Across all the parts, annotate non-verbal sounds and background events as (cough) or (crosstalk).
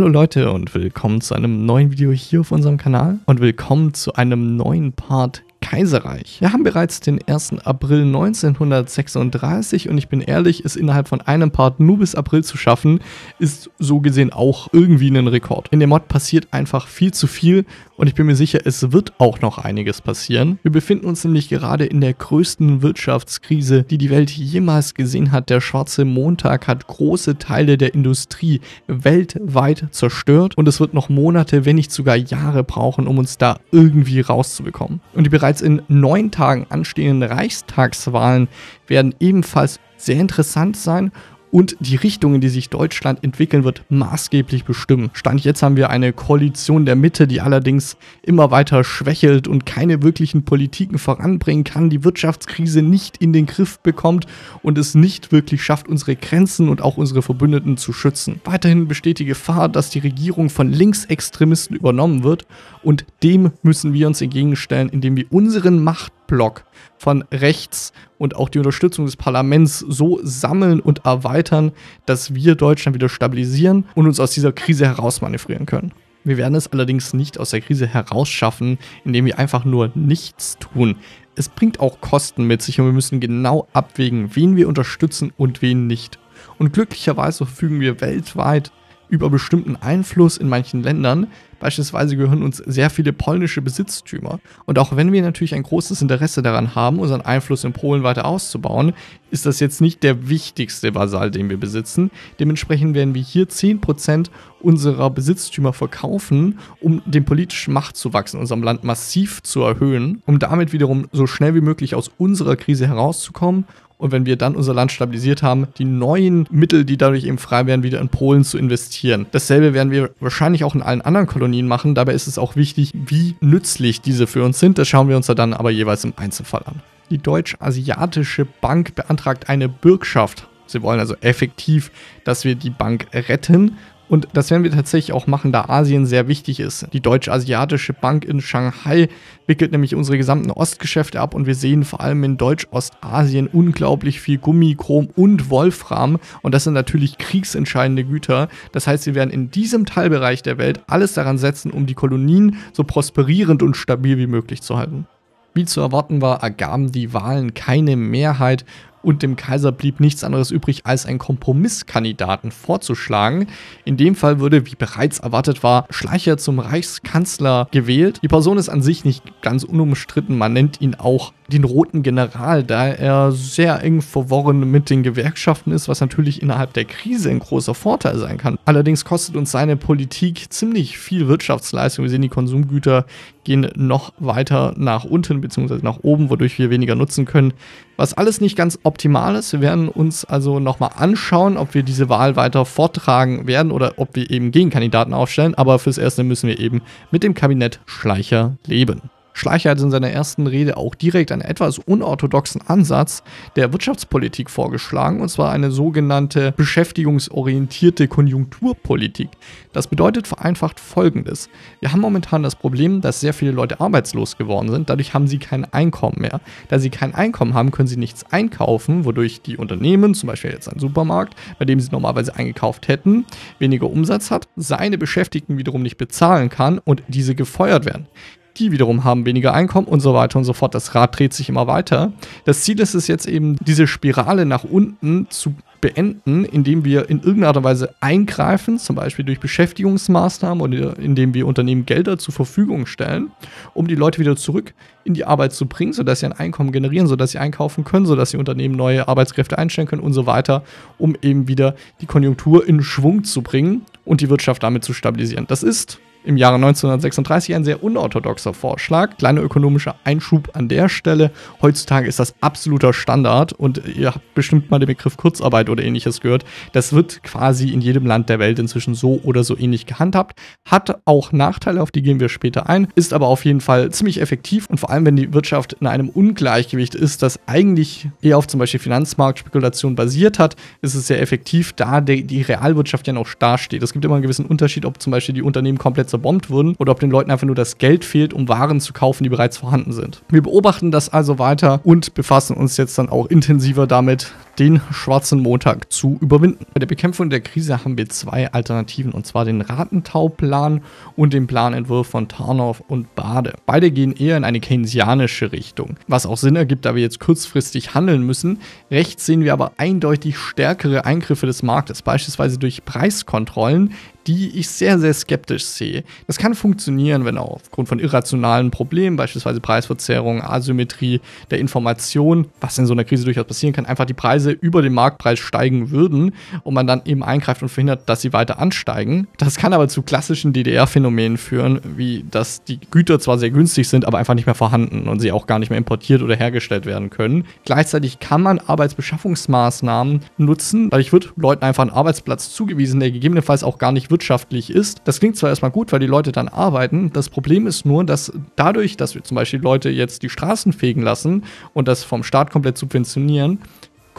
Hallo Leute und willkommen zu einem neuen Video hier auf unserem Kanal und willkommen zu einem neuen Part Kaiserreich. Wir haben bereits den 1. April 1936 und ich bin ehrlich, es innerhalb von einem Part nur bis April zu schaffen, ist so gesehen auch irgendwie ein Rekord. In dem Mod passiert einfach viel zu viel und ich bin mir sicher, es wird auch noch einiges passieren. Wir befinden uns nämlich gerade in der größten Wirtschaftskrise, die die Welt jemals gesehen hat. Der schwarze Montag hat große Teile der Industrie weltweit zerstört und es wird noch Monate, wenn nicht sogar Jahre brauchen, um uns da irgendwie rauszubekommen. Und die bereits in neun Tagen anstehenden Reichstagswahlen werden ebenfalls sehr interessant sein und die Richtung, in die sich Deutschland entwickeln wird, maßgeblich bestimmen. Stand jetzt haben wir eine Koalition der Mitte, die allerdings immer weiter schwächelt und keine wirklichen Politiken voranbringen kann, die Wirtschaftskrise nicht in den Griff bekommt und es nicht wirklich schafft, unsere Grenzen und auch unsere Verbündeten zu schützen. Weiterhin besteht die Gefahr, dass die Regierung von Linksextremisten übernommen wird und dem müssen wir uns entgegenstellen, indem wir unseren Machtblock von rechts und auch die Unterstützung des Parlaments so sammeln und erweitern, dass wir Deutschland wieder stabilisieren und uns aus dieser Krise herausmanövrieren können. Wir werden es allerdings nicht aus der Krise herausschaffen, indem wir einfach nur nichts tun. Es bringt auch Kosten mit sich und wir müssen genau abwägen, wen wir unterstützen und wen nicht. Und glücklicherweise verfügen wir weltweit über bestimmten Einfluss in manchen Ländern, Beispielsweise gehören uns sehr viele polnische Besitztümer. Und auch wenn wir natürlich ein großes Interesse daran haben, unseren Einfluss in Polen weiter auszubauen, ist das jetzt nicht der wichtigste Vasall, den wir besitzen. Dementsprechend werden wir hier 10% unserer Besitztümer verkaufen, um den politischen Machtzuwachs in unserem Land massiv zu erhöhen, um damit wiederum so schnell wie möglich aus unserer Krise herauszukommen und wenn wir dann unser Land stabilisiert haben, die neuen Mittel, die dadurch eben frei werden, wieder in Polen zu investieren. Dasselbe werden wir wahrscheinlich auch in allen anderen Kolonien machen. Dabei ist es auch wichtig, wie nützlich diese für uns sind. Das schauen wir uns dann aber jeweils im Einzelfall an. Die Deutsch-Asiatische Bank beantragt eine Bürgschaft. Sie wollen also effektiv, dass wir die Bank retten. Und das werden wir tatsächlich auch machen, da Asien sehr wichtig ist. Die Deutsch-Asiatische Bank in Shanghai wickelt nämlich unsere gesamten Ostgeschäfte ab und wir sehen vor allem in Deutsch-Ostasien unglaublich viel Gummi, Chrom und Wolfram und das sind natürlich kriegsentscheidende Güter. Das heißt, wir werden in diesem Teilbereich der Welt alles daran setzen, um die Kolonien so prosperierend und stabil wie möglich zu halten. Wie zu erwarten war, ergaben die Wahlen keine Mehrheit und dem Kaiser blieb nichts anderes übrig, als einen Kompromisskandidaten vorzuschlagen. In dem Fall würde, wie bereits erwartet war, Schleicher zum Reichskanzler gewählt. Die Person ist an sich nicht ganz unumstritten, man nennt ihn auch den Roten General, da er sehr eng verworren mit den Gewerkschaften ist, was natürlich innerhalb der Krise ein großer Vorteil sein kann. Allerdings kostet uns seine Politik ziemlich viel Wirtschaftsleistung. Wir sehen, die Konsumgüter gehen noch weiter nach unten bzw. nach oben, wodurch wir weniger nutzen können. Was alles nicht ganz optimal ist. Wir werden uns also nochmal anschauen, ob wir diese Wahl weiter vortragen werden oder ob wir eben Gegenkandidaten aufstellen. Aber fürs Erste müssen wir eben mit dem Kabinett Schleicher leben. Schleicher hat in seiner ersten Rede auch direkt einen etwas unorthodoxen Ansatz der Wirtschaftspolitik vorgeschlagen, und zwar eine sogenannte beschäftigungsorientierte Konjunkturpolitik. Das bedeutet vereinfacht folgendes. Wir haben momentan das Problem, dass sehr viele Leute arbeitslos geworden sind, dadurch haben sie kein Einkommen mehr. Da sie kein Einkommen haben, können sie nichts einkaufen, wodurch die Unternehmen, zum Beispiel jetzt ein Supermarkt, bei dem sie normalerweise eingekauft hätten, weniger Umsatz hat, seine Beschäftigten wiederum nicht bezahlen kann und diese gefeuert werden die wiederum haben weniger Einkommen und so weiter und so fort. Das Rad dreht sich immer weiter. Das Ziel ist es jetzt eben, diese Spirale nach unten zu beenden, indem wir in irgendeiner Weise eingreifen, zum Beispiel durch Beschäftigungsmaßnahmen oder indem wir Unternehmen Gelder zur Verfügung stellen, um die Leute wieder zurück in die Arbeit zu bringen, sodass sie ein Einkommen generieren, sodass sie einkaufen können, sodass die Unternehmen neue Arbeitskräfte einstellen können und so weiter, um eben wieder die Konjunktur in Schwung zu bringen und die Wirtschaft damit zu stabilisieren. Das ist im Jahre 1936 ein sehr unorthodoxer Vorschlag. Kleiner ökonomischer Einschub an der Stelle. Heutzutage ist das absoluter Standard und ihr habt bestimmt mal den Begriff Kurzarbeit oder ähnliches gehört. Das wird quasi in jedem Land der Welt inzwischen so oder so ähnlich gehandhabt. Hat auch Nachteile, auf die gehen wir später ein, ist aber auf jeden Fall ziemlich effektiv und vor allem, wenn die Wirtschaft in einem Ungleichgewicht ist, das eigentlich eher auf zum Beispiel Finanzmarktspekulation basiert hat, ist es sehr effektiv, da die Realwirtschaft ja noch dasteht. Es gibt immer einen gewissen Unterschied, ob zum Beispiel die Unternehmen komplett zerbombt wurden oder ob den Leuten einfach nur das Geld fehlt, um Waren zu kaufen, die bereits vorhanden sind. Wir beobachten das also weiter und befassen uns jetzt dann auch intensiver damit, den schwarzen Montag zu überwinden. Bei der Bekämpfung der Krise haben wir zwei Alternativen, und zwar den Ratentauplan und den Planentwurf von Tarnow und Bade. Beide gehen eher in eine keynesianische Richtung, was auch Sinn ergibt, da wir jetzt kurzfristig handeln müssen. Rechts sehen wir aber eindeutig stärkere Eingriffe des Marktes, beispielsweise durch Preiskontrollen, die ich sehr, sehr skeptisch sehe. Das kann funktionieren, wenn auch aufgrund von irrationalen Problemen, beispielsweise Preisverzerrung, Asymmetrie der Information, was in so einer Krise durchaus passieren kann, einfach die Preise über den Marktpreis steigen würden und man dann eben eingreift und verhindert, dass sie weiter ansteigen. Das kann aber zu klassischen DDR-Phänomenen führen, wie dass die Güter zwar sehr günstig sind, aber einfach nicht mehr vorhanden und sie auch gar nicht mehr importiert oder hergestellt werden können. Gleichzeitig kann man Arbeitsbeschaffungsmaßnahmen nutzen. Dadurch wird Leuten einfach ein Arbeitsplatz zugewiesen, der gegebenenfalls auch gar nicht wirtschaftlich ist. Das klingt zwar erstmal gut, weil die Leute dann arbeiten. Das Problem ist nur, dass dadurch, dass wir zum Beispiel Leute jetzt die Straßen fegen lassen und das vom Staat komplett subventionieren,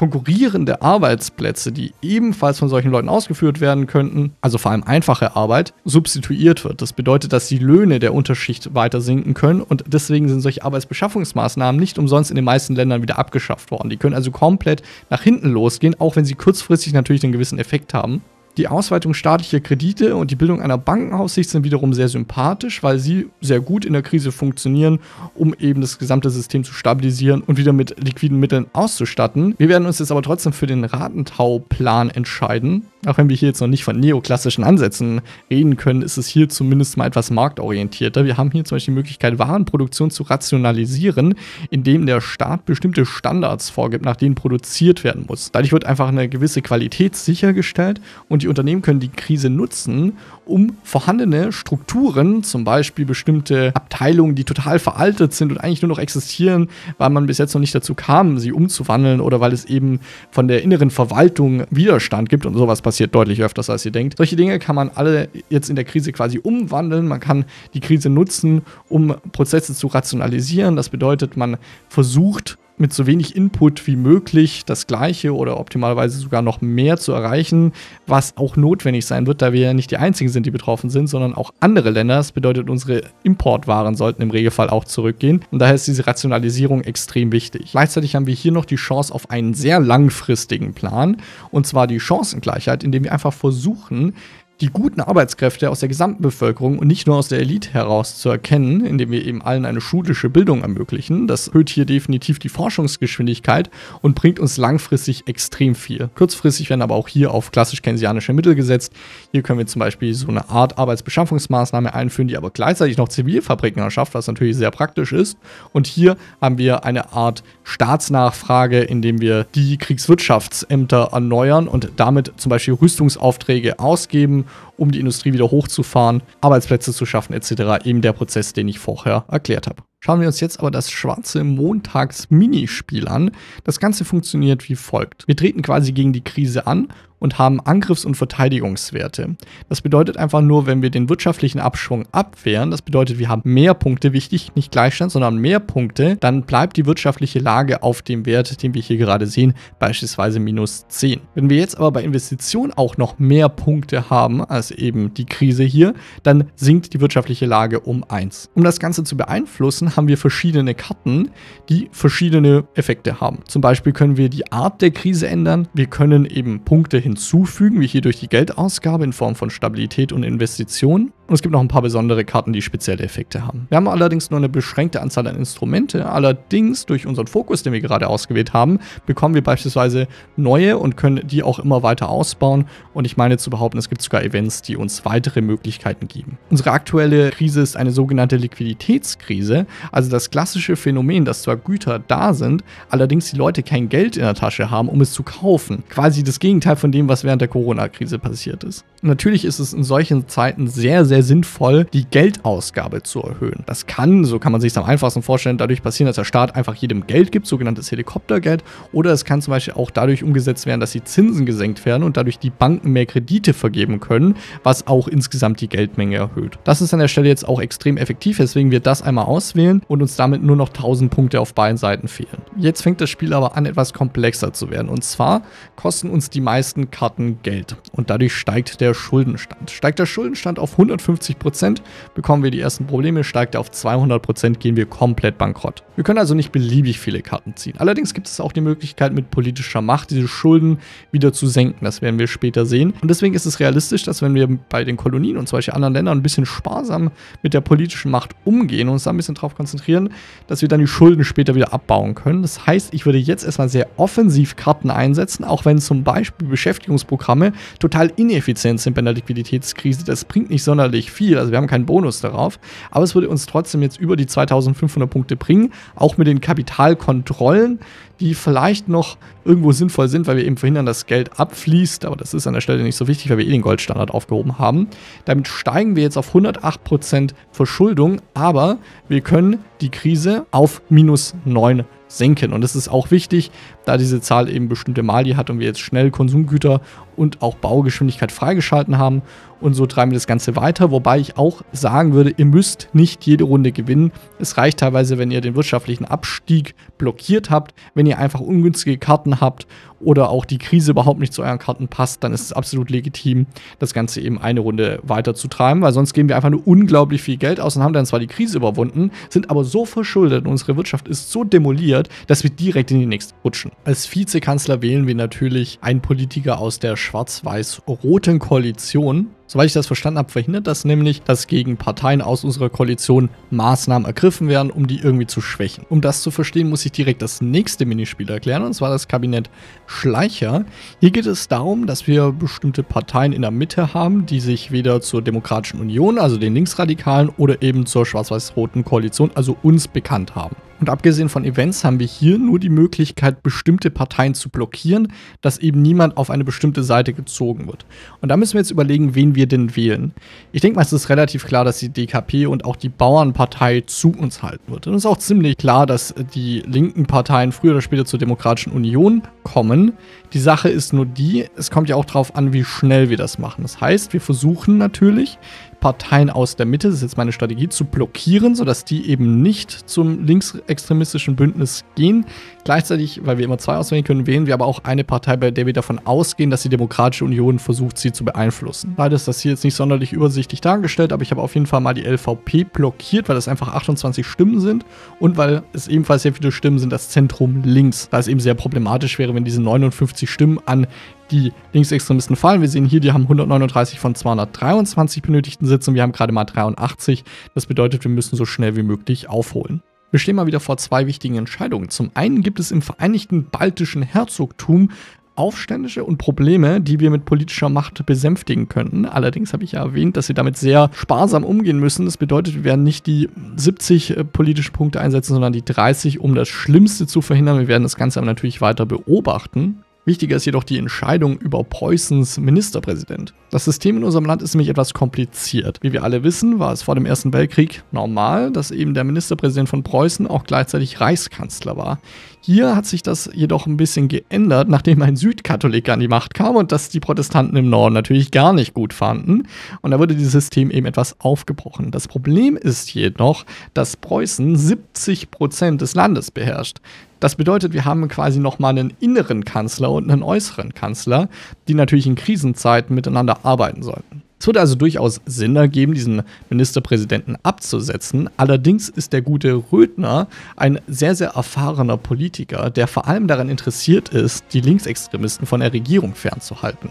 konkurrierende Arbeitsplätze, die ebenfalls von solchen Leuten ausgeführt werden könnten, also vor allem einfache Arbeit, substituiert wird. Das bedeutet, dass die Löhne der Unterschicht weiter sinken können und deswegen sind solche Arbeitsbeschaffungsmaßnahmen nicht umsonst in den meisten Ländern wieder abgeschafft worden. Die können also komplett nach hinten losgehen, auch wenn sie kurzfristig natürlich einen gewissen Effekt haben. Die Ausweitung staatlicher Kredite und die Bildung einer Bankenaufsicht sind wiederum sehr sympathisch, weil sie sehr gut in der Krise funktionieren, um eben das gesamte System zu stabilisieren und wieder mit liquiden Mitteln auszustatten. Wir werden uns jetzt aber trotzdem für den Ratentauplan entscheiden. Auch wenn wir hier jetzt noch nicht von neoklassischen Ansätzen reden können, ist es hier zumindest mal etwas marktorientierter. Wir haben hier zum Beispiel die Möglichkeit, Warenproduktion zu rationalisieren, indem der Staat bestimmte Standards vorgibt, nach denen produziert werden muss. Dadurch wird einfach eine gewisse Qualität sichergestellt und die Unternehmen können die Krise nutzen, um vorhandene Strukturen, zum Beispiel bestimmte Abteilungen, die total veraltet sind und eigentlich nur noch existieren, weil man bis jetzt noch nicht dazu kam, sie umzuwandeln oder weil es eben von der inneren Verwaltung Widerstand gibt und sowas passiert deutlich öfters, als ihr denkt. Solche Dinge kann man alle jetzt in der Krise quasi umwandeln. Man kann die Krise nutzen, um Prozesse zu rationalisieren. Das bedeutet, man versucht mit so wenig Input wie möglich das gleiche oder optimalerweise sogar noch mehr zu erreichen, was auch notwendig sein wird, da wir ja nicht die einzigen sind, die betroffen sind, sondern auch andere Länder. Das bedeutet, unsere Importwaren sollten im Regelfall auch zurückgehen. Und daher ist diese Rationalisierung extrem wichtig. Gleichzeitig haben wir hier noch die Chance auf einen sehr langfristigen Plan, und zwar die Chancengleichheit, indem wir einfach versuchen, die guten Arbeitskräfte aus der gesamten Bevölkerung und nicht nur aus der Elite heraus zu erkennen, indem wir eben allen eine schulische Bildung ermöglichen. Das erhöht hier definitiv die Forschungsgeschwindigkeit und bringt uns langfristig extrem viel. Kurzfristig werden aber auch hier auf klassisch keynesianische Mittel gesetzt. Hier können wir zum Beispiel so eine Art Arbeitsbeschaffungsmaßnahme einführen, die aber gleichzeitig noch Zivilfabriken erschafft, was natürlich sehr praktisch ist. Und hier haben wir eine Art Staatsnachfrage, indem wir die Kriegswirtschaftsämter erneuern und damit zum Beispiel Rüstungsaufträge ausgeben um die Industrie wieder hochzufahren, Arbeitsplätze zu schaffen etc. Eben der Prozess, den ich vorher erklärt habe. Schauen wir uns jetzt aber das schwarze Montags-Minispiel an. Das Ganze funktioniert wie folgt. Wir treten quasi gegen die Krise an und haben Angriffs- und Verteidigungswerte. Das bedeutet einfach nur, wenn wir den wirtschaftlichen Abschwung abwehren, das bedeutet, wir haben mehr Punkte, wichtig, nicht Gleichstand, sondern mehr Punkte, dann bleibt die wirtschaftliche Lage auf dem Wert, den wir hier gerade sehen, beispielsweise minus 10. Wenn wir jetzt aber bei Investitionen auch noch mehr Punkte haben als eben die Krise hier, dann sinkt die wirtschaftliche Lage um 1. Um das Ganze zu beeinflussen, haben wir verschiedene Karten, die verschiedene Effekte haben. Zum Beispiel können wir die Art der Krise ändern. Wir können eben Punkte hinzufügen, wie hier durch die Geldausgabe in Form von Stabilität und Investitionen. Und es gibt noch ein paar besondere Karten, die spezielle Effekte haben. Wir haben allerdings nur eine beschränkte Anzahl an Instrumente. Allerdings durch unseren Fokus, den wir gerade ausgewählt haben, bekommen wir beispielsweise neue und können die auch immer weiter ausbauen. Und ich meine zu behaupten, es gibt sogar Events, die uns weitere Möglichkeiten geben. Unsere aktuelle Krise ist eine sogenannte Liquiditätskrise, also das klassische Phänomen, dass zwar Güter da sind, allerdings die Leute kein Geld in der Tasche haben, um es zu kaufen. Quasi das Gegenteil von dem, was während der Corona-Krise passiert ist. Natürlich ist es in solchen Zeiten sehr, sehr sinnvoll, die Geldausgabe zu erhöhen. Das kann, so kann man sich es am einfachsten vorstellen, dadurch passieren, dass der Staat einfach jedem Geld gibt, sogenanntes Helikoptergeld. Oder es kann zum Beispiel auch dadurch umgesetzt werden, dass die Zinsen gesenkt werden und dadurch die Banken mehr Kredite vergeben können, was auch insgesamt die Geldmenge erhöht. Das ist an der Stelle jetzt auch extrem effektiv, weswegen wir das einmal auswählen und uns damit nur noch 1000 Punkte auf beiden Seiten fehlen. Jetzt fängt das Spiel aber an, etwas komplexer zu werden. Und zwar kosten uns die meisten Karten Geld und dadurch steigt der Schuldenstand. Steigt der Schuldenstand auf 150 50% bekommen wir die ersten Probleme, steigt er auf 200%, gehen wir komplett bankrott. Wir können also nicht beliebig viele Karten ziehen. Allerdings gibt es auch die Möglichkeit, mit politischer Macht diese Schulden wieder zu senken. Das werden wir später sehen. Und deswegen ist es realistisch, dass wenn wir bei den Kolonien und solche anderen Ländern ein bisschen sparsam mit der politischen Macht umgehen und uns da ein bisschen drauf konzentrieren, dass wir dann die Schulden später wieder abbauen können. Das heißt, ich würde jetzt erstmal sehr offensiv Karten einsetzen, auch wenn zum Beispiel Beschäftigungsprogramme total ineffizient sind bei einer Liquiditätskrise. Das bringt nicht sonderlich viel, also wir haben keinen Bonus darauf, aber es würde uns trotzdem jetzt über die 2500 Punkte bringen, auch mit den Kapitalkontrollen, die vielleicht noch irgendwo sinnvoll sind, weil wir eben verhindern, dass Geld abfließt, aber das ist an der Stelle nicht so wichtig, weil wir eh den Goldstandard aufgehoben haben. Damit steigen wir jetzt auf 108% Verschuldung, aber wir können die Krise auf minus 9 senken. Und das ist auch wichtig, da diese Zahl eben bestimmte Mali hat und wir jetzt schnell Konsumgüter und auch Baugeschwindigkeit freigeschalten haben. Und so treiben wir das Ganze weiter, wobei ich auch sagen würde, ihr müsst nicht jede Runde gewinnen. Es reicht teilweise, wenn ihr den wirtschaftlichen Abstieg blockiert habt, wenn ihr einfach ungünstige Karten habt oder auch die Krise überhaupt nicht zu euren Karten passt, dann ist es absolut legitim, das Ganze eben eine Runde weiter zu treiben, weil sonst geben wir einfach nur unglaublich viel Geld aus und haben dann zwar die Krise überwunden, sind aber so verschuldet und unsere Wirtschaft ist so demoliert, dass wir direkt in die nächste rutschen. Als Vizekanzler wählen wir natürlich einen Politiker aus der schwarz-weiß-roten Koalition. Soweit ich das verstanden habe, verhindert das nämlich, dass gegen Parteien aus unserer Koalition Maßnahmen ergriffen werden, um die irgendwie zu schwächen. Um das zu verstehen, muss ich direkt das nächste Minispiel erklären, und zwar das Kabinett Schleicher. Hier geht es darum, dass wir bestimmte Parteien in der Mitte haben, die sich weder zur Demokratischen Union, also den Linksradikalen, oder eben zur schwarz-weiß-roten Koalition, also uns bekannt haben. Und abgesehen von Events haben wir hier nur die Möglichkeit, bestimmte Parteien zu blockieren, dass eben niemand auf eine bestimmte Seite gezogen wird. Und da müssen wir jetzt überlegen, wen wir denn wählen. Ich denke mal, es ist relativ klar, dass die DKP und auch die Bauernpartei zu uns halten wird. Und es ist auch ziemlich klar, dass die linken Parteien früher oder später zur Demokratischen Union kommen. Die Sache ist nur die, es kommt ja auch darauf an, wie schnell wir das machen. Das heißt, wir versuchen natürlich, Parteien aus der Mitte, das ist jetzt meine Strategie, zu blockieren, sodass die eben nicht zum linksextremistischen Bündnis gehen. Gleichzeitig, weil wir immer zwei auswählen können, wählen wir aber auch eine Partei, bei der wir davon ausgehen, dass die Demokratische Union versucht, sie zu beeinflussen. Leider ist das hier jetzt nicht sonderlich übersichtlich dargestellt, aber ich habe auf jeden Fall mal die LVP blockiert, weil das einfach 28 Stimmen sind und weil es ebenfalls sehr viele Stimmen sind, das Zentrum links. Da es eben sehr problematisch wäre, wenn diese 59 Stimmen an die Linksextremisten fallen. Wir sehen hier, die haben 139 von 223 benötigten Sitzen. Wir haben gerade mal 83. Das bedeutet, wir müssen so schnell wie möglich aufholen. Wir stehen mal wieder vor zwei wichtigen Entscheidungen. Zum einen gibt es im Vereinigten Baltischen Herzogtum Aufständische und Probleme, die wir mit politischer Macht besänftigen könnten. Allerdings habe ich ja erwähnt, dass wir damit sehr sparsam umgehen müssen. Das bedeutet, wir werden nicht die 70 äh, politischen Punkte einsetzen, sondern die 30, um das Schlimmste zu verhindern. Wir werden das Ganze aber natürlich weiter beobachten. Wichtiger ist jedoch die Entscheidung über Preußens Ministerpräsident. Das System in unserem Land ist nämlich etwas kompliziert. Wie wir alle wissen, war es vor dem Ersten Weltkrieg normal, dass eben der Ministerpräsident von Preußen auch gleichzeitig Reichskanzler war. Hier hat sich das jedoch ein bisschen geändert, nachdem ein Südkatholik an die Macht kam und das die Protestanten im Norden natürlich gar nicht gut fanden. Und da wurde dieses System eben etwas aufgebrochen. Das Problem ist jedoch, dass Preußen 70 Prozent des Landes beherrscht. Das bedeutet, wir haben quasi nochmal einen inneren Kanzler und einen äußeren Kanzler, die natürlich in Krisenzeiten miteinander arbeiten sollten. Es würde also durchaus Sinn ergeben, diesen Ministerpräsidenten abzusetzen. Allerdings ist der gute Rödner ein sehr, sehr erfahrener Politiker, der vor allem daran interessiert ist, die Linksextremisten von der Regierung fernzuhalten.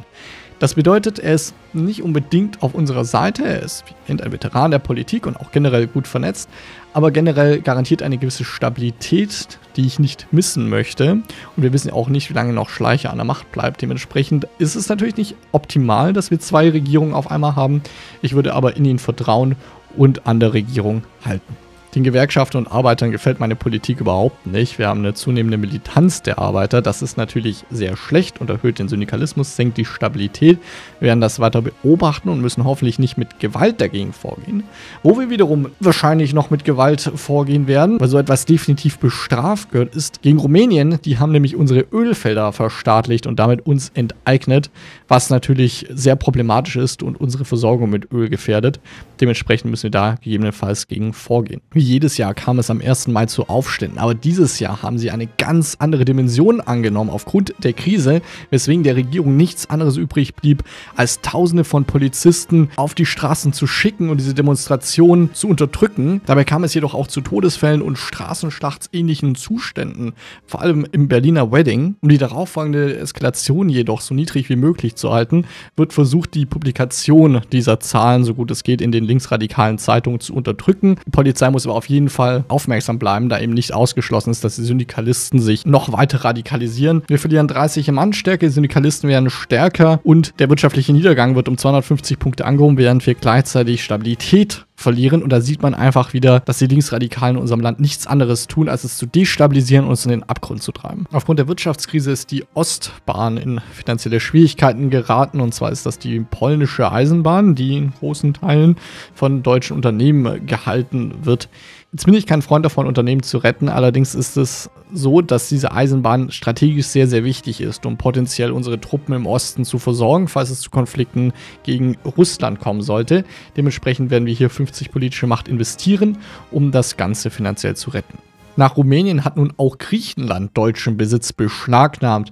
Das bedeutet, er ist nicht unbedingt auf unserer Seite, er ist ein Veteran der Politik und auch generell gut vernetzt, aber generell garantiert eine gewisse Stabilität, die ich nicht missen möchte. Und wir wissen auch nicht, wie lange noch Schleicher an der Macht bleibt. Dementsprechend ist es natürlich nicht optimal, dass wir zwei Regierungen auf einmal haben. Ich würde aber in ihn vertrauen und an der Regierung halten. Den Gewerkschaften und Arbeitern gefällt meine Politik überhaupt nicht. Wir haben eine zunehmende Militanz der Arbeiter. Das ist natürlich sehr schlecht und erhöht den Syndikalismus, senkt die Stabilität. Wir werden das weiter beobachten und müssen hoffentlich nicht mit Gewalt dagegen vorgehen. Wo wir wiederum wahrscheinlich noch mit Gewalt vorgehen werden, weil so etwas definitiv bestraft gehört, ist gegen Rumänien. Die haben nämlich unsere Ölfelder verstaatlicht und damit uns enteignet, was natürlich sehr problematisch ist und unsere Versorgung mit Öl gefährdet. Dementsprechend müssen wir da gegebenenfalls gegen vorgehen. Jedes Jahr kam es am 1. Mai zu Aufständen, aber dieses Jahr haben sie eine ganz andere Dimension angenommen aufgrund der Krise, weswegen der Regierung nichts anderes übrig blieb, als Tausende von Polizisten auf die Straßen zu schicken und diese Demonstration zu unterdrücken. Dabei kam es jedoch auch zu Todesfällen und Straßenschlachtsähnlichen Zuständen, vor allem im Berliner Wedding. Um die darauffolgende Eskalation jedoch so niedrig wie möglich zu halten, wird versucht, die Publikation dieser Zahlen, so gut es geht, in den linksradikalen Zeitungen zu unterdrücken. Die Polizei muss aber auf jeden Fall aufmerksam bleiben, da eben nicht ausgeschlossen ist, dass die Syndikalisten sich noch weiter radikalisieren. Wir verlieren 30 Mannstärke, die Syndikalisten werden stärker und der wirtschaftliche Niedergang wird um 250 Punkte angehoben, während wir gleichzeitig Stabilität verlieren. Und da sieht man einfach wieder, dass die Linksradikalen in unserem Land nichts anderes tun, als es zu destabilisieren und uns in den Abgrund zu treiben. Aufgrund der Wirtschaftskrise ist die Ostbahn in finanzielle Schwierigkeiten geraten. Und zwar ist das die polnische Eisenbahn, die in großen Teilen von deutschen Unternehmen gehalten wird. Jetzt bin ich kein Freund davon, Unternehmen zu retten. Allerdings ist es so, dass diese Eisenbahn strategisch sehr, sehr wichtig ist, um potenziell unsere Truppen im Osten zu versorgen, falls es zu Konflikten gegen Russland kommen sollte. Dementsprechend werden wir hier 50 politische Macht investieren, um das Ganze finanziell zu retten. Nach Rumänien hat nun auch Griechenland deutschen Besitz beschlagnahmt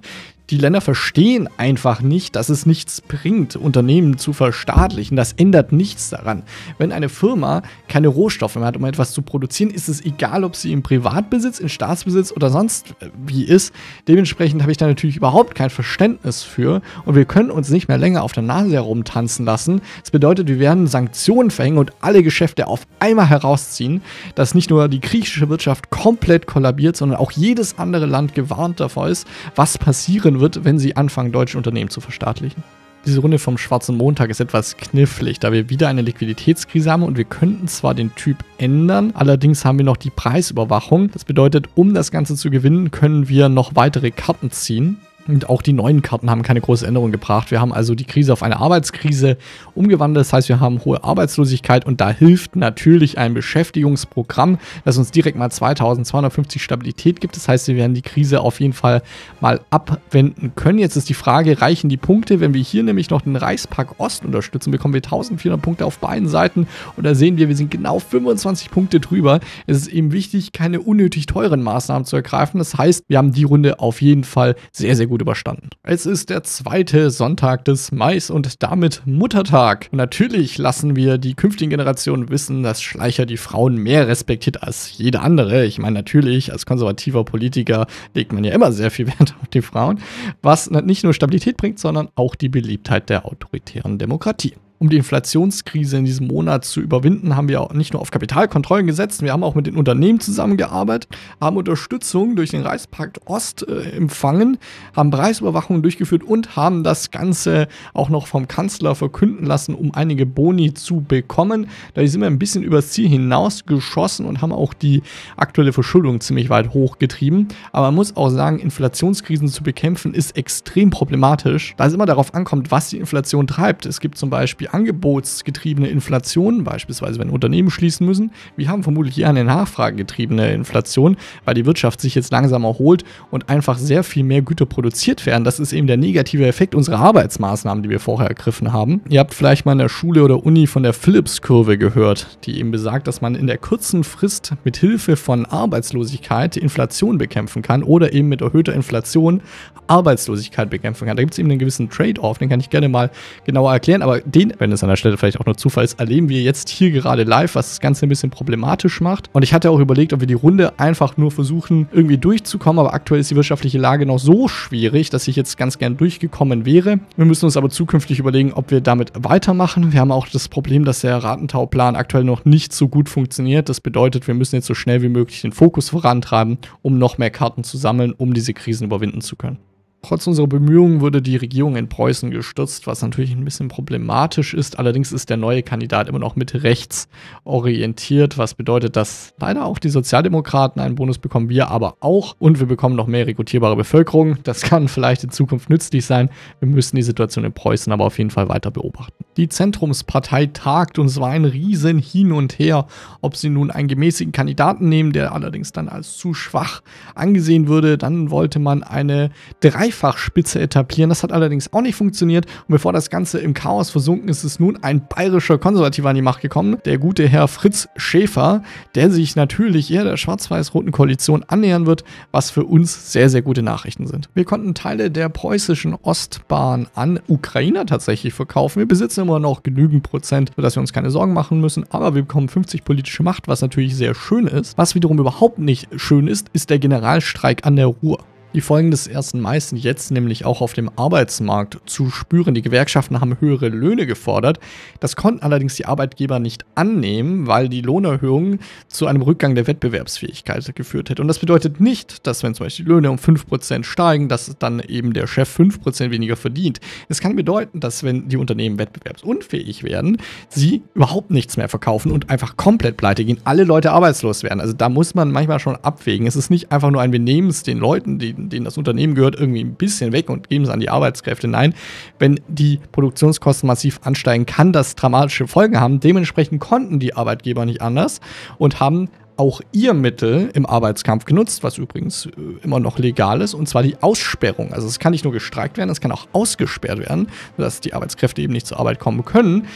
die Länder verstehen einfach nicht, dass es nichts bringt, Unternehmen zu verstaatlichen. Das ändert nichts daran. Wenn eine Firma keine Rohstoffe mehr hat, um etwas zu produzieren, ist es egal, ob sie im Privatbesitz, in Staatsbesitz oder sonst wie ist. Dementsprechend habe ich da natürlich überhaupt kein Verständnis für und wir können uns nicht mehr länger auf der Nase herumtanzen lassen. Das bedeutet, wir werden Sanktionen verhängen und alle Geschäfte auf einmal herausziehen, dass nicht nur die griechische Wirtschaft komplett kollabiert, sondern auch jedes andere Land gewarnt davor ist, was passieren wird, wenn sie anfangen, deutsche Unternehmen zu verstaatlichen. Diese Runde vom Schwarzen Montag ist etwas knifflig, da wir wieder eine Liquiditätskrise haben und wir könnten zwar den Typ ändern, allerdings haben wir noch die Preisüberwachung. Das bedeutet, um das Ganze zu gewinnen, können wir noch weitere Karten ziehen. Und auch die neuen Karten haben keine große Änderung gebracht. Wir haben also die Krise auf eine Arbeitskrise umgewandelt. Das heißt, wir haben hohe Arbeitslosigkeit und da hilft natürlich ein Beschäftigungsprogramm, das uns direkt mal 2250 Stabilität gibt. Das heißt, wir werden die Krise auf jeden Fall mal abwenden können. Jetzt ist die Frage, reichen die Punkte? Wenn wir hier nämlich noch den Reichspark Ost unterstützen, bekommen wir 1400 Punkte auf beiden Seiten und da sehen wir, wir sind genau 25 Punkte drüber. Es ist eben wichtig, keine unnötig teuren Maßnahmen zu ergreifen. Das heißt, wir haben die Runde auf jeden Fall sehr, sehr gut überstanden. Es ist der zweite Sonntag des Mais und damit Muttertag. Und natürlich lassen wir die künftigen Generationen wissen, dass Schleicher die Frauen mehr respektiert als jede andere. Ich meine, natürlich, als konservativer Politiker legt man ja immer sehr viel Wert auf die Frauen, was nicht nur Stabilität bringt, sondern auch die Beliebtheit der autoritären Demokratie um die Inflationskrise in diesem Monat zu überwinden, haben wir auch nicht nur auf Kapitalkontrollen gesetzt, wir haben auch mit den Unternehmen zusammengearbeitet, haben Unterstützung durch den Reichspakt Ost äh, empfangen, haben Preisüberwachungen durchgeführt und haben das Ganze auch noch vom Kanzler verkünden lassen, um einige Boni zu bekommen. Da sind wir ein bisschen übers Ziel hinaus geschossen und haben auch die aktuelle Verschuldung ziemlich weit hochgetrieben. Aber man muss auch sagen, Inflationskrisen zu bekämpfen ist extrem problematisch, da es immer darauf ankommt, was die Inflation treibt. Es gibt zum Beispiel angebotsgetriebene Inflation, beispielsweise wenn Unternehmen schließen müssen. Wir haben vermutlich eher eine nachfragegetriebene Inflation, weil die Wirtschaft sich jetzt langsam erholt und einfach sehr viel mehr Güter produziert werden. Das ist eben der negative Effekt unserer Arbeitsmaßnahmen, die wir vorher ergriffen haben. Ihr habt vielleicht mal in der Schule oder Uni von der Phillips-Kurve gehört, die eben besagt, dass man in der kurzen Frist mit Hilfe von Arbeitslosigkeit Inflation bekämpfen kann oder eben mit erhöhter Inflation Arbeitslosigkeit bekämpfen kann. Da gibt es eben einen gewissen Trade-off, den kann ich gerne mal genauer erklären, aber den wenn es an der Stelle vielleicht auch nur Zufall ist, erleben wir jetzt hier gerade live, was das Ganze ein bisschen problematisch macht. Und ich hatte auch überlegt, ob wir die Runde einfach nur versuchen, irgendwie durchzukommen, aber aktuell ist die wirtschaftliche Lage noch so schwierig, dass ich jetzt ganz gern durchgekommen wäre. Wir müssen uns aber zukünftig überlegen, ob wir damit weitermachen. Wir haben auch das Problem, dass der Ratentauplan aktuell noch nicht so gut funktioniert. Das bedeutet, wir müssen jetzt so schnell wie möglich den Fokus vorantreiben, um noch mehr Karten zu sammeln, um diese Krisen überwinden zu können. Trotz unserer Bemühungen wurde die Regierung in Preußen gestürzt, was natürlich ein bisschen problematisch ist. Allerdings ist der neue Kandidat immer noch mit rechts orientiert, was bedeutet, dass leider auch die Sozialdemokraten einen Bonus bekommen, wir aber auch. Und wir bekommen noch mehr rekrutierbare Bevölkerung. Das kann vielleicht in Zukunft nützlich sein. Wir müssen die Situation in Preußen aber auf jeden Fall weiter beobachten. Die Zentrumspartei tagt und es war ein riesen Hin und Her, ob sie nun einen gemäßigen Kandidaten nehmen, der allerdings dann als zu schwach angesehen würde. Dann wollte man eine drei Dreifachspitze etablieren. Das hat allerdings auch nicht funktioniert. Und bevor das Ganze im Chaos versunken ist, ist nun ein bayerischer Konservativer an die Macht gekommen. Der gute Herr Fritz Schäfer, der sich natürlich eher der schwarz-weiß-roten Koalition annähern wird, was für uns sehr, sehr gute Nachrichten sind. Wir konnten Teile der preußischen Ostbahn an Ukrainer tatsächlich verkaufen. Wir besitzen immer noch genügend Prozent, sodass wir uns keine Sorgen machen müssen. Aber wir bekommen 50 politische Macht, was natürlich sehr schön ist. Was wiederum überhaupt nicht schön ist, ist der Generalstreik an der Ruhr. Die Folgen des 1. Mai sind jetzt nämlich auch auf dem Arbeitsmarkt zu spüren. Die Gewerkschaften haben höhere Löhne gefordert. Das konnten allerdings die Arbeitgeber nicht annehmen, weil die Lohnerhöhung zu einem Rückgang der Wettbewerbsfähigkeit geführt hätte. Und das bedeutet nicht, dass wenn zum Beispiel die Löhne um 5% steigen, dass dann eben der Chef 5% weniger verdient. Es kann bedeuten, dass wenn die Unternehmen wettbewerbsunfähig werden, sie überhaupt nichts mehr verkaufen und einfach komplett pleite gehen, alle Leute arbeitslos werden. Also da muss man manchmal schon abwägen. Es ist nicht einfach nur ein Benehmen den Leuten, die denen das Unternehmen gehört, irgendwie ein bisschen weg und geben es an die Arbeitskräfte. Nein, wenn die Produktionskosten massiv ansteigen, kann das dramatische Folgen haben. Dementsprechend konnten die Arbeitgeber nicht anders und haben auch ihr Mittel im Arbeitskampf genutzt, was übrigens äh, immer noch legal ist, und zwar die Aussperrung. Also es kann nicht nur gestreikt werden, es kann auch ausgesperrt werden, sodass die Arbeitskräfte eben nicht zur Arbeit kommen können.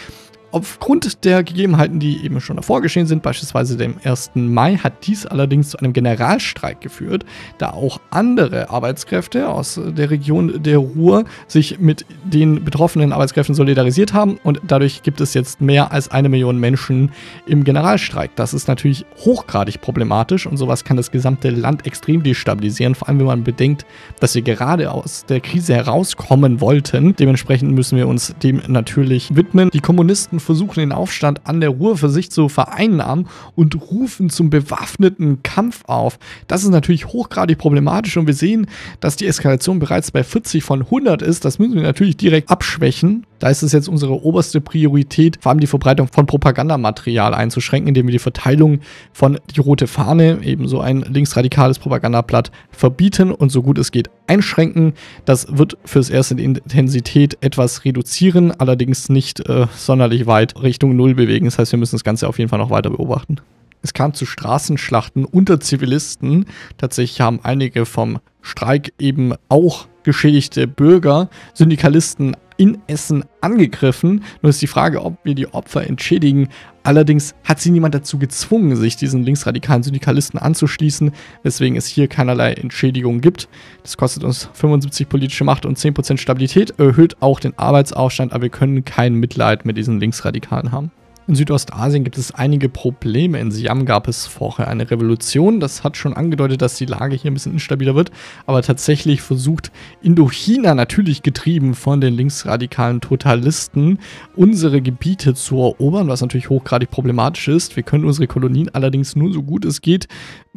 Aufgrund der Gegebenheiten, die eben schon davor geschehen sind, beispielsweise dem 1. Mai, hat dies allerdings zu einem Generalstreik geführt, da auch andere Arbeitskräfte aus der Region der Ruhr sich mit den betroffenen Arbeitskräften solidarisiert haben und dadurch gibt es jetzt mehr als eine Million Menschen im Generalstreik. Das ist natürlich hochgradig problematisch und sowas kann das gesamte Land extrem destabilisieren, vor allem wenn man bedenkt, dass wir gerade aus der Krise herauskommen wollten. Dementsprechend müssen wir uns dem natürlich widmen. Die Kommunisten versuchen den Aufstand an der Ruhr für sich zu vereinnahmen und rufen zum bewaffneten Kampf auf. Das ist natürlich hochgradig problematisch und wir sehen, dass die Eskalation bereits bei 40 von 100 ist. Das müssen wir natürlich direkt abschwächen. Da ist es jetzt unsere oberste Priorität, vor allem die Verbreitung von Propagandamaterial einzuschränken, indem wir die Verteilung von die rote Fahne, ebenso ein linksradikales Propagandablatt, verbieten und so gut es geht einschränken. Das wird fürs erste die Intensität etwas reduzieren, allerdings nicht äh, sonderlich weit Richtung Null bewegen. Das heißt, wir müssen das Ganze auf jeden Fall noch weiter beobachten. Es kam zu Straßenschlachten unter Zivilisten. Tatsächlich haben einige vom Streik eben auch geschädigte Bürger, Syndikalisten in Essen angegriffen. Nur ist die Frage, ob wir die Opfer entschädigen. Allerdings hat sie niemand dazu gezwungen, sich diesen linksradikalen Syndikalisten anzuschließen, weswegen es hier keinerlei Entschädigung gibt. Das kostet uns 75 politische Macht und 10% Stabilität, erhöht auch den Arbeitsaufstand, aber wir können kein Mitleid mit diesen Linksradikalen haben. In Südostasien gibt es einige Probleme. In Siam gab es vorher eine Revolution. Das hat schon angedeutet, dass die Lage hier ein bisschen instabiler wird. Aber tatsächlich versucht Indochina, natürlich getrieben von den linksradikalen Totalisten, unsere Gebiete zu erobern, was natürlich hochgradig problematisch ist. Wir können unsere Kolonien allerdings nur so gut es geht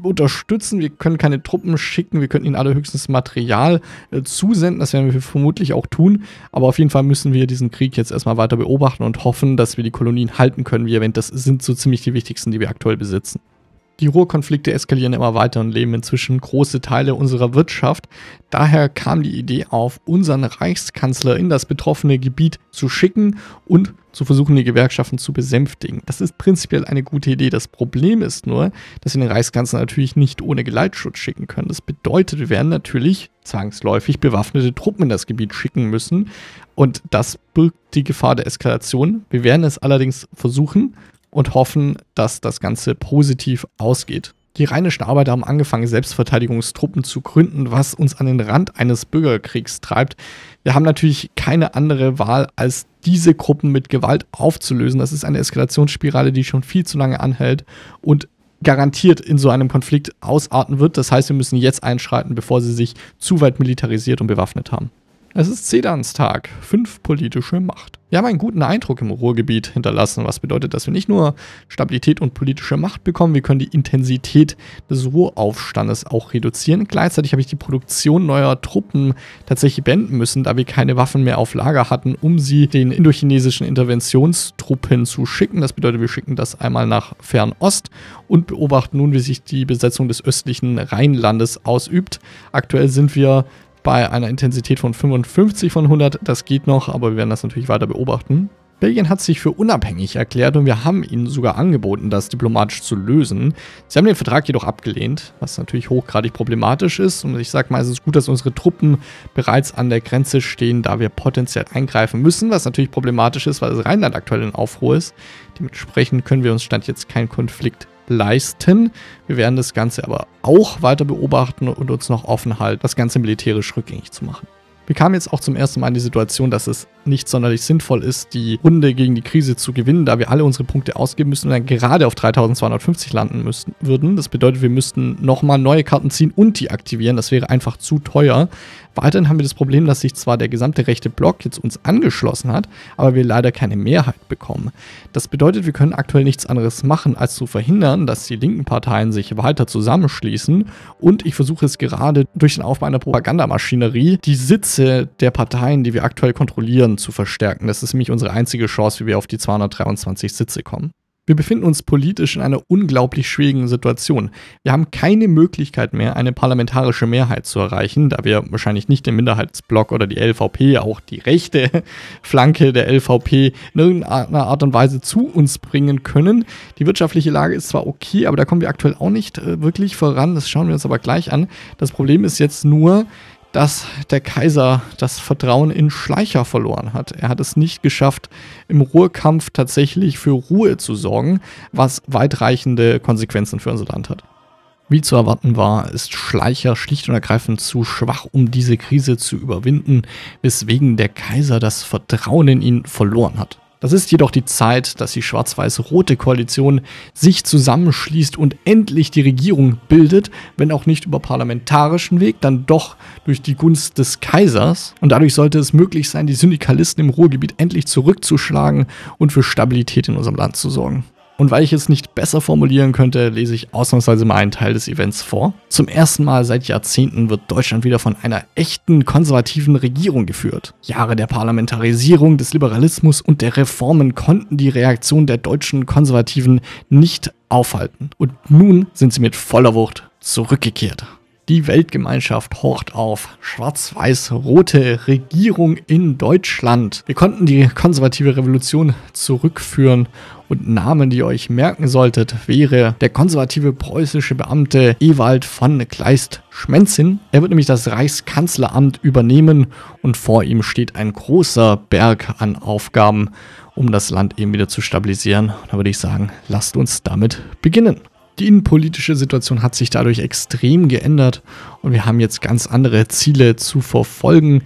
unterstützen. Wir können keine Truppen schicken. Wir können ihnen allerhöchstens Material äh, zusenden. Das werden wir vermutlich auch tun. Aber auf jeden Fall müssen wir diesen Krieg jetzt erstmal weiter beobachten und hoffen, dass wir die Kolonien halten können. Wie erwähnt, das sind so ziemlich die wichtigsten, die wir aktuell besitzen. Die Ruhrkonflikte eskalieren immer weiter und leben inzwischen große Teile unserer Wirtschaft. Daher kam die Idee auf, unseren Reichskanzler in das betroffene Gebiet zu schicken und zu versuchen, die Gewerkschaften zu besänftigen. Das ist prinzipiell eine gute Idee. Das Problem ist nur, dass wir den Reichskanzler natürlich nicht ohne Geleitschutz schicken können. Das bedeutet, wir werden natürlich zwangsläufig bewaffnete Truppen in das Gebiet schicken müssen. Und das birgt die Gefahr der Eskalation. Wir werden es allerdings versuchen und hoffen, dass das Ganze positiv ausgeht. Die rheinischen Arbeiter haben angefangen, Selbstverteidigungstruppen zu gründen, was uns an den Rand eines Bürgerkriegs treibt. Wir haben natürlich keine andere Wahl, als diese Gruppen mit Gewalt aufzulösen. Das ist eine Eskalationsspirale, die schon viel zu lange anhält und garantiert in so einem Konflikt ausarten wird. Das heißt, wir müssen jetzt einschreiten, bevor sie sich zu weit militarisiert und bewaffnet haben. Es ist Sedans Tag, fünf politische Macht. Wir haben einen guten Eindruck im Ruhrgebiet hinterlassen, was bedeutet, dass wir nicht nur Stabilität und politische Macht bekommen, wir können die Intensität des Ruhraufstandes auch reduzieren. Gleichzeitig habe ich die Produktion neuer Truppen tatsächlich beenden müssen, da wir keine Waffen mehr auf Lager hatten, um sie den indochinesischen Interventionstruppen zu schicken. Das bedeutet, wir schicken das einmal nach Fernost und beobachten nun, wie sich die Besetzung des östlichen Rheinlandes ausübt. Aktuell sind wir bei einer Intensität von 55 von 100. Das geht noch, aber wir werden das natürlich weiter beobachten. Belgien hat sich für unabhängig erklärt und wir haben ihnen sogar angeboten, das diplomatisch zu lösen. Sie haben den Vertrag jedoch abgelehnt, was natürlich hochgradig problematisch ist. Und ich sage mal, es ist gut, dass unsere Truppen bereits an der Grenze stehen, da wir potenziell eingreifen müssen, was natürlich problematisch ist, weil das Rheinland aktuell in Aufruhr ist. Dementsprechend können wir uns Stand jetzt keinen Konflikt leisten. Wir werden das Ganze aber auch weiter beobachten und uns noch offen halten, das Ganze militärisch rückgängig zu machen. Wir kamen jetzt auch zum ersten Mal in die Situation, dass es nicht sonderlich sinnvoll ist, die Runde gegen die Krise zu gewinnen, da wir alle unsere Punkte ausgeben müssen und dann gerade auf 3250 landen müssen, würden. Das bedeutet, wir müssten nochmal neue Karten ziehen und die aktivieren. Das wäre einfach zu teuer. Weiterhin haben wir das Problem, dass sich zwar der gesamte rechte Block jetzt uns angeschlossen hat, aber wir leider keine Mehrheit bekommen. Das bedeutet, wir können aktuell nichts anderes machen, als zu verhindern, dass die linken Parteien sich weiter zusammenschließen und ich versuche es gerade durch den Aufbau einer Propagandamaschinerie, die Sitze der Parteien, die wir aktuell kontrollieren, zu verstärken. Das ist nämlich unsere einzige Chance, wie wir auf die 223 Sitze kommen. Wir befinden uns politisch in einer unglaublich schwierigen Situation. Wir haben keine Möglichkeit mehr, eine parlamentarische Mehrheit zu erreichen, da wir wahrscheinlich nicht den Minderheitsblock oder die LVP, auch die rechte (laughs) Flanke der LVP in irgendeiner Art und Weise zu uns bringen können. Die wirtschaftliche Lage ist zwar okay, aber da kommen wir aktuell auch nicht äh, wirklich voran. Das schauen wir uns aber gleich an. Das Problem ist jetzt nur, dass der Kaiser das Vertrauen in Schleicher verloren hat. Er hat es nicht geschafft, im Ruhrkampf tatsächlich für Ruhe zu sorgen, was weitreichende Konsequenzen für unser Land hat. Wie zu erwarten war, ist Schleicher schlicht und ergreifend zu schwach, um diese Krise zu überwinden, weswegen der Kaiser das Vertrauen in ihn verloren hat. Das ist jedoch die Zeit, dass die schwarz-weiß-rote Koalition sich zusammenschließt und endlich die Regierung bildet, wenn auch nicht über parlamentarischen Weg, dann doch durch die Gunst des Kaisers. Und dadurch sollte es möglich sein, die Syndikalisten im Ruhrgebiet endlich zurückzuschlagen und für Stabilität in unserem Land zu sorgen. Und weil ich es nicht besser formulieren könnte, lese ich ausnahmsweise mal einen Teil des Events vor. Zum ersten Mal seit Jahrzehnten wird Deutschland wieder von einer echten konservativen Regierung geführt. Jahre der Parlamentarisierung, des Liberalismus und der Reformen konnten die Reaktion der deutschen Konservativen nicht aufhalten. Und nun sind sie mit voller Wucht zurückgekehrt. Die Weltgemeinschaft horcht auf. Schwarz-weiß-rote Regierung in Deutschland. Wir konnten die konservative Revolution zurückführen und Namen, die ihr euch merken solltet, wäre der konservative preußische Beamte Ewald von Kleist-Schmenzin. Er wird nämlich das Reichskanzleramt übernehmen und vor ihm steht ein großer Berg an Aufgaben, um das Land eben wieder zu stabilisieren. Da würde ich sagen, lasst uns damit beginnen. Die innenpolitische Situation hat sich dadurch extrem geändert und wir haben jetzt ganz andere Ziele zu verfolgen.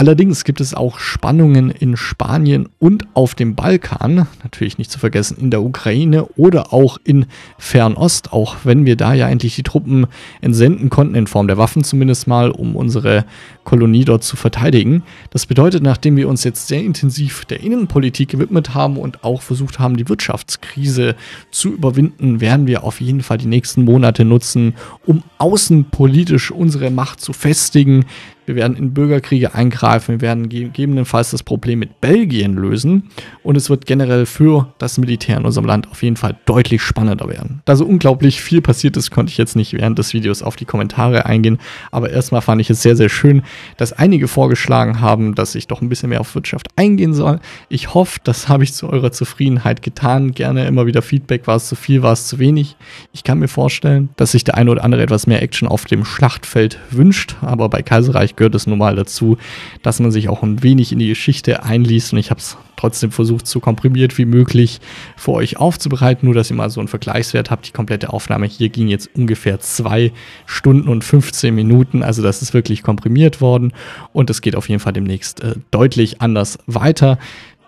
Allerdings gibt es auch Spannungen in Spanien und auf dem Balkan, natürlich nicht zu vergessen in der Ukraine oder auch in Fernost, auch wenn wir da ja endlich die Truppen entsenden konnten, in Form der Waffen zumindest mal, um unsere Kolonie dort zu verteidigen. Das bedeutet, nachdem wir uns jetzt sehr intensiv der Innenpolitik gewidmet haben und auch versucht haben, die Wirtschaftskrise zu überwinden, werden wir auf jeden Fall die nächsten Monate nutzen, um außenpolitisch unsere Macht zu festigen, wir werden in Bürgerkriege eingreifen. Wir werden gegebenenfalls das Problem mit Belgien lösen. Und es wird generell für das Militär in unserem Land auf jeden Fall deutlich spannender werden. Da so unglaublich viel passiert ist, konnte ich jetzt nicht während des Videos auf die Kommentare eingehen. Aber erstmal fand ich es sehr, sehr schön, dass einige vorgeschlagen haben, dass ich doch ein bisschen mehr auf Wirtschaft eingehen soll. Ich hoffe, das habe ich zu eurer Zufriedenheit getan. Gerne immer wieder Feedback. War es zu viel, war es zu wenig? Ich kann mir vorstellen, dass sich der eine oder andere etwas mehr Action auf dem Schlachtfeld wünscht. Aber bei Kaiserreich gehört es nun mal dazu, dass man sich auch ein wenig in die Geschichte einliest und ich habe es trotzdem versucht, so komprimiert wie möglich für euch aufzubereiten, nur dass ihr mal so einen Vergleichswert habt. Die komplette Aufnahme hier ging jetzt ungefähr zwei Stunden und 15 Minuten, also das ist wirklich komprimiert worden und es geht auf jeden Fall demnächst äh, deutlich anders weiter.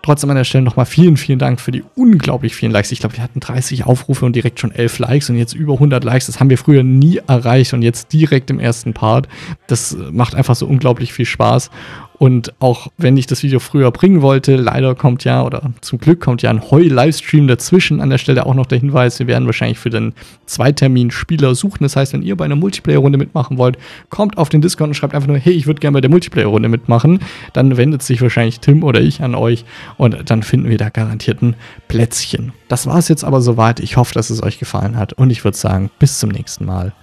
Trotzdem an der Stelle nochmal vielen, vielen Dank für die unglaublich vielen Likes. Ich glaube, wir hatten 30 Aufrufe und direkt schon 11 Likes und jetzt über 100 Likes. Das haben wir früher nie erreicht und jetzt direkt im ersten Part. Das macht einfach so unglaublich viel Spaß. Und auch wenn ich das Video früher bringen wollte, leider kommt ja, oder zum Glück kommt ja ein Heu-Livestream dazwischen. An der Stelle auch noch der Hinweis, wir werden wahrscheinlich für den Zweitermin Spieler suchen. Das heißt, wenn ihr bei einer Multiplayer-Runde mitmachen wollt, kommt auf den Discord und schreibt einfach nur, hey, ich würde gerne bei der Multiplayer-Runde mitmachen. Dann wendet sich wahrscheinlich Tim oder ich an euch und dann finden wir da garantiert ein Plätzchen. Das war es jetzt aber soweit. Ich hoffe, dass es euch gefallen hat und ich würde sagen, bis zum nächsten Mal.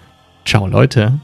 Ciao Leute.